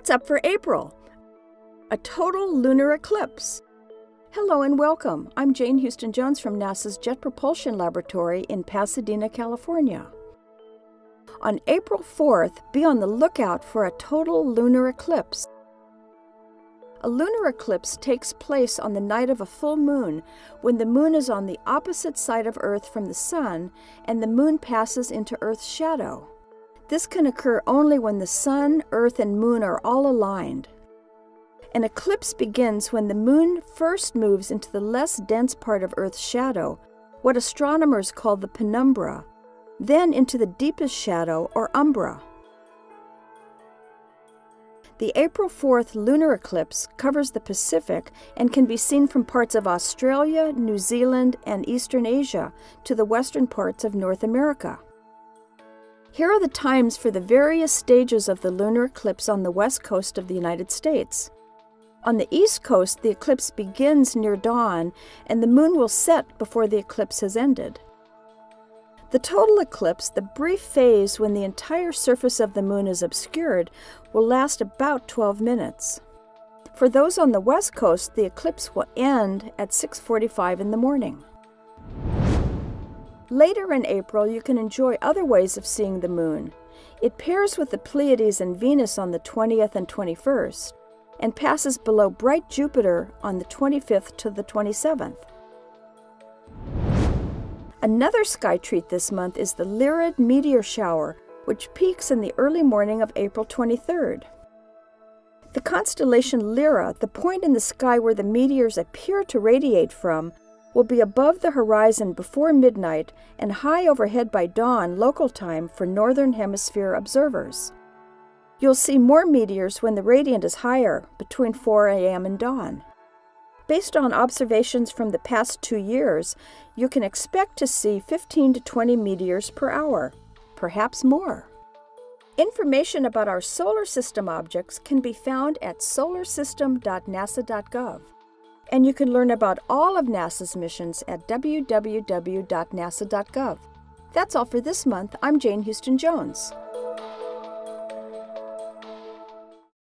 What's up for April? A total lunar eclipse. Hello and welcome. I'm Jane Houston Jones from NASA's Jet Propulsion Laboratory in Pasadena, California. On April 4th, be on the lookout for a total lunar eclipse. A lunar eclipse takes place on the night of a full moon when the moon is on the opposite side of Earth from the Sun and the moon passes into Earth's shadow. This can occur only when the Sun, Earth, and Moon are all aligned. An eclipse begins when the moon first moves into the less dense part of Earth's shadow, what astronomers call the penumbra, then into the deepest shadow, or umbra. The April 4th lunar eclipse covers the Pacific and can be seen from parts of Australia, New Zealand, and Eastern Asia to the western parts of North America. Here are the times for the various stages of the lunar eclipse on the west coast of the United States. On the east coast, the eclipse begins near dawn, and the moon will set before the eclipse has ended. The total eclipse, the brief phase when the entire surface of the moon is obscured, will last about 12 minutes. For those on the west coast, the eclipse will end at 6:45 in the morning. Later in April, you can enjoy other ways of seeing the moon. It pairs with the Pleiades and Venus on the 20th and 21st and passes below bright Jupiter on the 25th to the 27th. Another sky treat this month is the Lyrid meteor shower, which peaks in the early morning of April 23rd. The constellation Lyra, the point in the sky where the meteors appear to radiate from, will be above the horizon before midnight and high overhead by dawn local time for Northern Hemisphere observers. You'll see more meteors when the radiant is higher, between 4 a.m. and dawn. Based on observations from the past two years, you can expect to see 15 to 20 meteors per hour, perhaps more. Information about our solar system objects can be found at solarsystem.nasa.gov. And you can learn about all of NASA's missions at www.nasa.gov. That's all for this month. I'm Jane Houston Jones.